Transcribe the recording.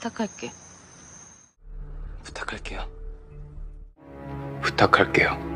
부탁할게. 부탁할게요. 부탁할게요.